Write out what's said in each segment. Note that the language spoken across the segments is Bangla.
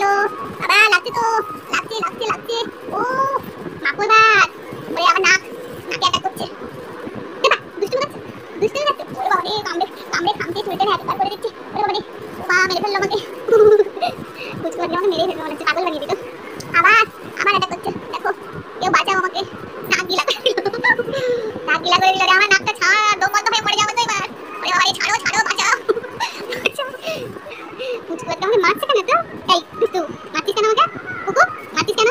দিল বাবা লাগছে তো। লাগছে লাগছে লাগছে ও, মাকড় ভাত। ওরে আবার নাক, নাকে অ্যাটাক করছে। দুষ্টু যাচ্ছে দুষ্টু যাচ্ছে ওরে বাবা রে কামড়ে কামড়ে খামতে চুল টেনে একাকার করে দিচ্ছে। ওরে বাবা রে ও মেরে ফেলল আমাকে। কুচকু আমাকে মেরেই ফেলল, মনে হচ্ছে পাগল বানিয়ে দিল। আবার আবার অ্যাটাক করছে। দেখো, কেউ বাঁচাও আমাকে নাক গিলা করে দিল নাক গিলা করে দিল রে আমার নাকটা ছাড় দম বন্ধ হয়ে পড়ে যাবে তো এবার ওরে বাবা রে ছাড়ো ছাড়ো বাঁচাও কুচকু আজকে আমাকে মারছে কেন তো এই দুষ্টু মারছিস কেন আমাকে কুকু মারছিস কেন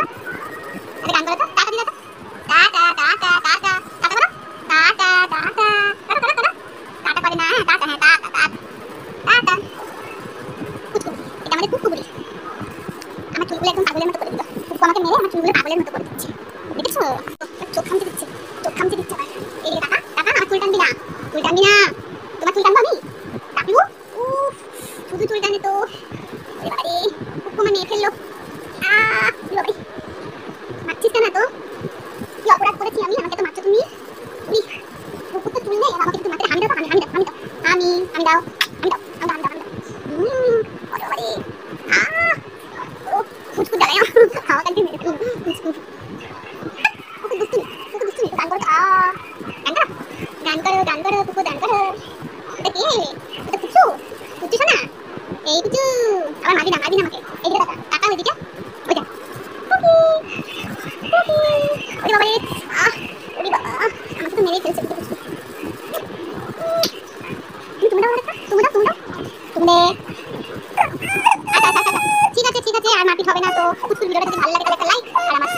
আরে গান করো তো টাকা দিলে তো টাটা টাটা টাটা টাটা করো টাটা টাটা টাটা করো করো টাটা করে না হ্যাঁ টাটা হ্যাঁ টাটা টাটা টাটা কুচকু এটা আমাদের কুকু বলি আমার চুলগুলো একদম পাগলের মতো করে দিল। কুকু আমাকে মেরে আমার চুলগুলো পাগলের মতো করে দিচ্ছে। দেখেছ? চোখ খামচে দিচ্ছে, চোখ খামচে দিচ্ছে এই টাকা টাকা আমার চুল টানবি না চুল না তোমার চুল টানবো আমি। শুধু চুল তো। এবারে কুকু আমার মেয়ে ফেলল। মারছিস কেন তো কি অপরাধ করেছি আমি? আমাকে তো মারছো তুমি। কুকুর তো চুল নেই। আর আমাকে তো মারতে আমি দাও আমি আমি দাও। আমি আমি দাও আমি দাও আমি দাও হুম ওরে বাবারে আহ ও ফুচকু জ্বালায় হাওয়া কাটতে মেরে দিল ফুচকু কুকুর দুষ্টু কুকুর দুষ্টু গান করো আহ গান করো গান করো গান করো কুকুর গান করো এটা কে এটা হ্যাঁ আর মারপিট হবে না তো ভালো লাগে লাইক আর আমার